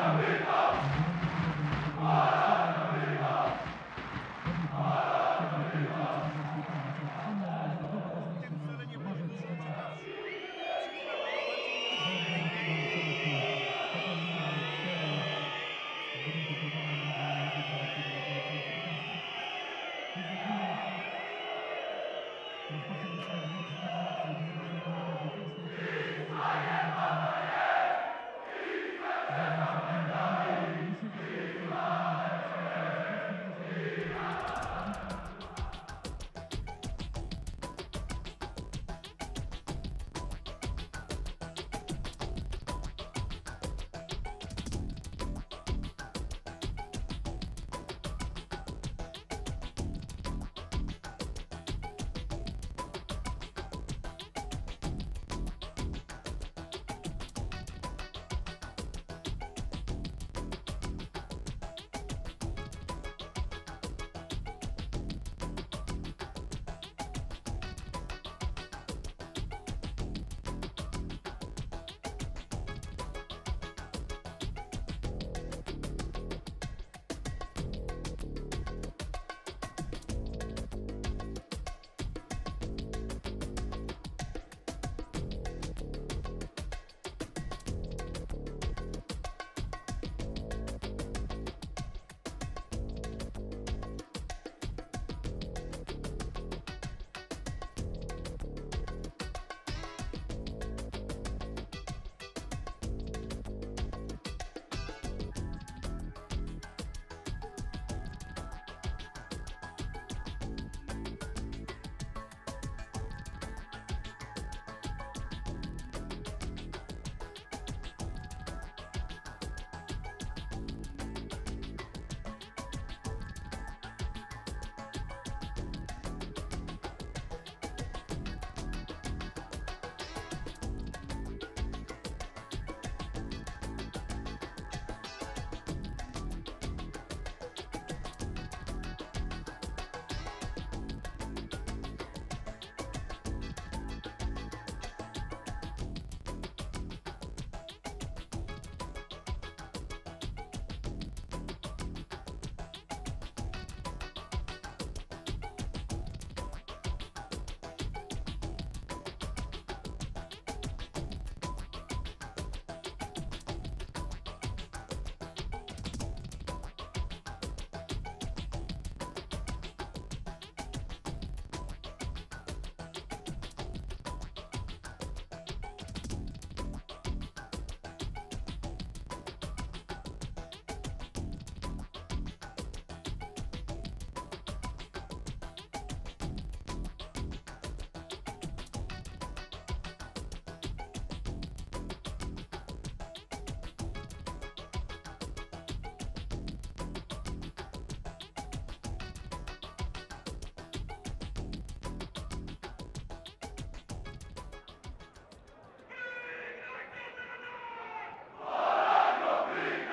아멘.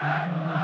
I will not.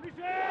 Bitte, bitte!